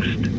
coast.